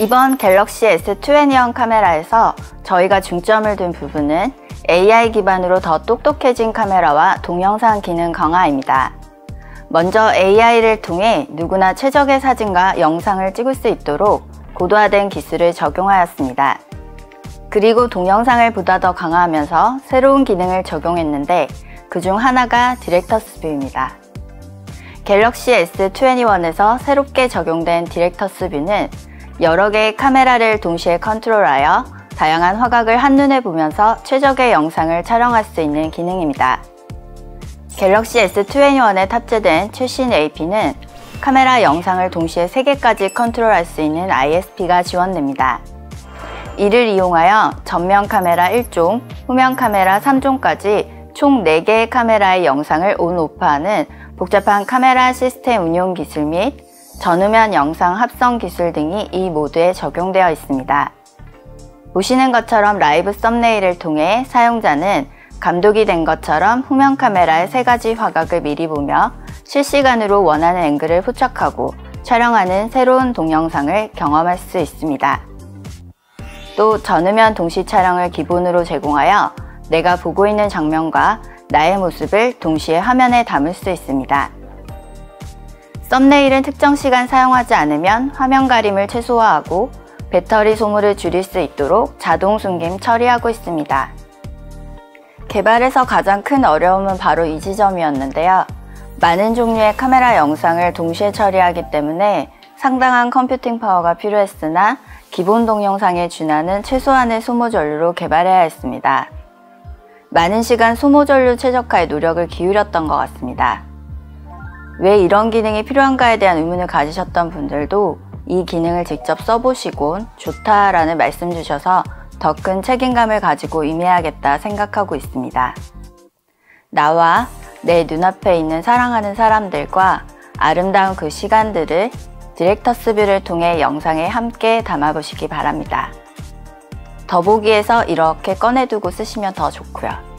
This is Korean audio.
이번 갤럭시 S21 카메라에서 저희가 중점을 둔 부분은 AI 기반으로 더 똑똑해진 카메라와 동영상 기능 강화입니다. 먼저 AI를 통해 누구나 최적의 사진과 영상을 찍을 수 있도록 고도화된 기술을 적용하였습니다. 그리고 동영상을 보다 더 강화하면서 새로운 기능을 적용했는데 그 중 하나가 Director's View입니다. 갤럭시 S21에서 새롭게 적용된 Director's View는 여러 개의 카메라를 동시에 컨트롤하여 다양한 화각을 한눈에 보면서 최적의 영상을 촬영할 수 있는 기능입니다. 갤럭시 S21에 탑재된 최신 AP는 카메라 영상을 동시에 3개까지 컨트롤할 수 있는 ISP가 지원됩니다. 이를 이용하여 전면 카메라 1종, 후면 카메라 3종까지 총 4개의 카메라의 영상을 온, 오프하는 복잡한 카메라 시스템 운용 기술 및 전후면 영상 합성 기술 등이 이 모드에 적용되어 있습니다. 보시는 것처럼 라이브 썸네일을 통해 사용자는 감독이 된 것처럼 후면 카메라의 세 가지 화각을 미리 보며 실시간으로 원하는 앵글을 포착하고 촬영하는 새로운 동영상을 경험할 수 있습니다. 또 전후면 동시 촬영을 기본으로 제공하여 내가 보고 있는 장면과 나의 모습을 동시에 화면에 담을 수 있습니다. 썸네일은 특정 시간 사용하지 않으면 화면 가림을 최소화하고 배터리 소모를 줄일 수 있도록 자동 숨김 처리하고 있습니다. 개발에서 가장 큰 어려움은 바로 이 지점이었는데요. 많은 종류의 카메라 영상을 동시에 처리하기 때문에 상당한 컴퓨팅 파워가 필요했으나 기본 동영상에 준하는 최소한의 소모 전류로 개발해야 했습니다. 많은 시간 소모 전류 최적화에 노력을 기울였던 것 같습니다. 왜 이런 기능이 필요한가에 대한 의문을 가지셨던 분들도 이 기능을 직접 써보시곤 좋다라는 말씀 주셔서 더 큰 책임감을 가지고 임해야겠다 생각하고 있습니다. 나와 내 눈앞에 있는 사랑하는 사람들과 아름다운 그 시간들을 Director's View를 통해 영상에 함께 담아보시기 바랍니다. 더보기에서 이렇게 꺼내두고 쓰시면 더 좋고요.